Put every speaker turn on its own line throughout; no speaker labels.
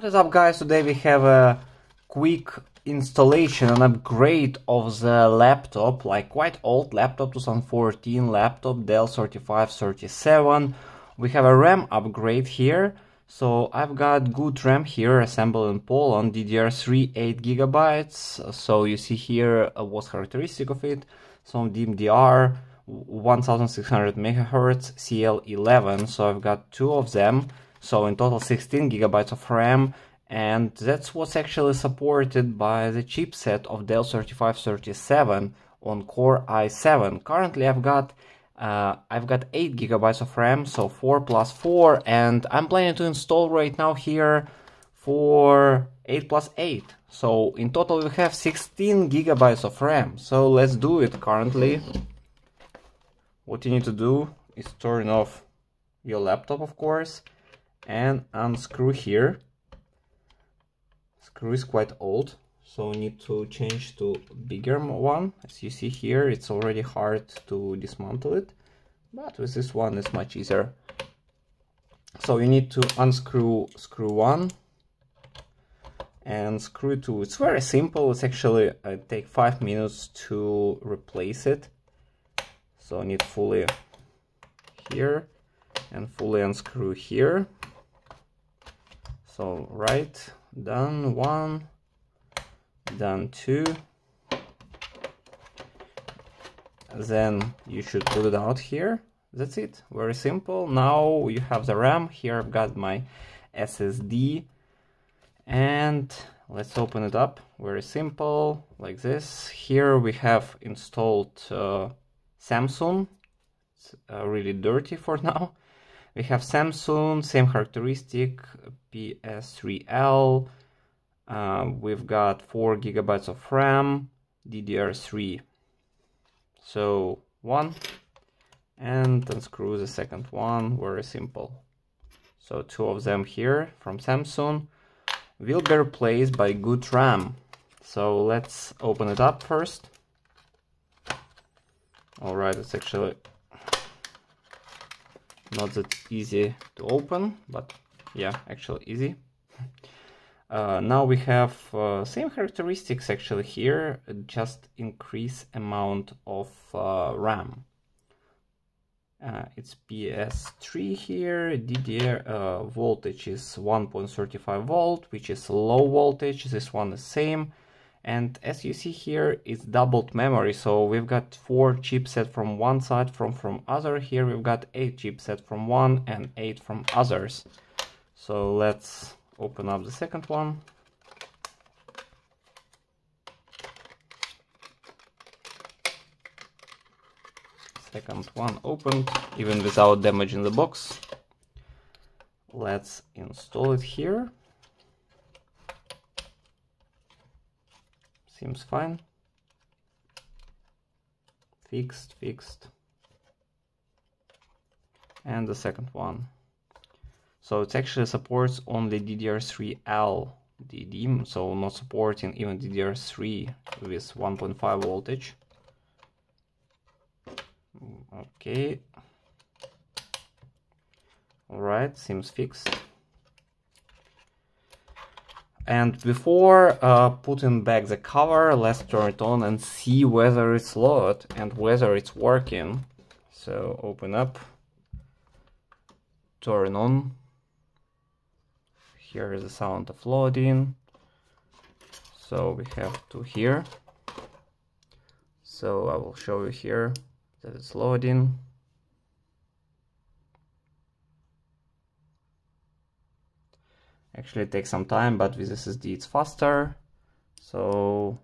What is up guys, today we have a quick installation and upgrade of the laptop, like quite old laptop, 2014 laptop, Dell 3537. We have a RAM upgrade here, so I've got GOODRAM here assembled in Poland, DDR3 8 gigabytes. So you see here uh, what's characteristic of it, some DMDR 1600 megahertz CL11, so I've got two of them so in total 16 gigabytes of RAM and that's what's actually supported by the chipset of Dell 3537 on Core i7. Currently I've got uh, I've got 8 gigabytes of RAM, so 4 plus 4, and I'm planning to install right now here for 8 plus 8. So in total we have 16 gigabytes of RAM. So let's do it currently. What you need to do is turn off your laptop, of course, and unscrew here. Screw is quite old so need to change to bigger one. As you see here it's already hard to dismantle it but with this one it's much easier. So you need to unscrew screw one and screw two. It's very simple. It's actually uh, take five minutes to replace it. So I need fully here and fully unscrew here so right done one done two. Then you should put it out here. That's it. Very simple. Now you have the ram. Here i've got my ssd and let's open it up. Very simple like this. Here we have installed uh, samsung. It's uh, really dirty for now. We have Samsung, same characteristic, PC3L. Uh, we've got 4 gigabytes of RAM, DDR3. So one, and unscrew the second one, very simple. So two of them here from Samsung will be replaced by GOODRAM. So let's open it up first. Alright, it's actually not that easy to open but yeah actually easy. Uh, now we have uh, same characteristics actually here just increase amount of uh, RAM. Uh, it's PC3 here DDR uh, voltage is 1.35 volt which is low voltage this one is same. And as you see here it's doubled memory so we've got four chipset from one side from from other. Here we've got eight chipset from one and eight from others so let's open up the second one. Second one opened even without damaging the box. Let's install it here. Seems fine. Fixed fixed. And the second one so it actually supports only DDR3L DD so not supporting even DDR3 with 1.5 voltage okay all right seems fixed and before uh, putting back the cover, let's turn it on and see whether it's loaded and whether it's working. So open up, turn on. Here is the sound of loading. So we have to here. So I will show you here that it's loading. Actually, it takes some time, but with SSD it's faster. So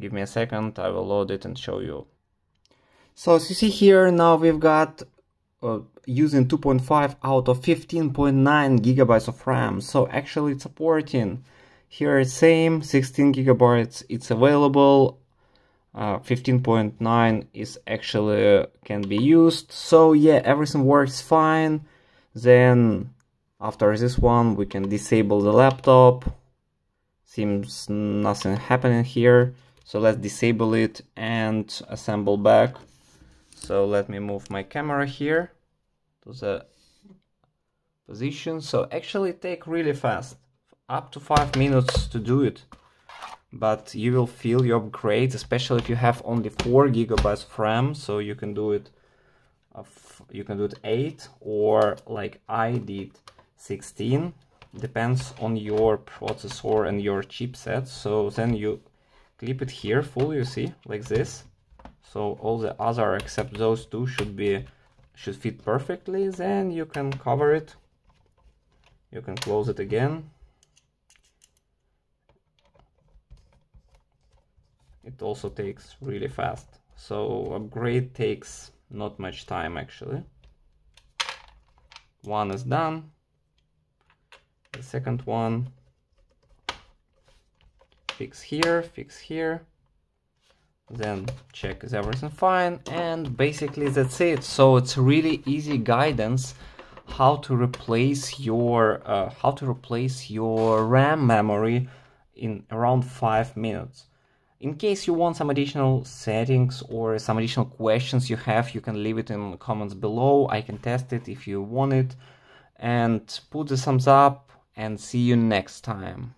give me a second, I will load it and show you. So as you see here, now we've got uh, using 2.5 out of 15.9 gigabytes of RAM. So actually it's supporting here it's same 16 gigabytes it's available uh, 15.9 is actually uh, can be used so yeah everything works fine then after this one we can disable the laptop. Seems nothing happening here. So let's disable it and assemble back. So let me move my camera here to the position. So actually take really fast. up to 5 minutes to do it but you will feel your upgrade especially if you have only 4 gigabytes of RAM so you can do it of you can do it 8 or like I did 16 depends on your processor and your chipset so then you clip it here full you see like this so all the other except those two should be should fit perfectly. Then you can cover it. You can close it again. It also takes really fast. So upgrade takes not much time actually. One is done. The second one fix here fix here then check is everything fine and basically that's it so it's really easy guidance how to replace your uh, how to replace your RAM memory in around five minutes in case you want some additional settings or some additional questions you have, you can leave it in comments below. I can test it if you want it. And put the thumbs up and see you next time.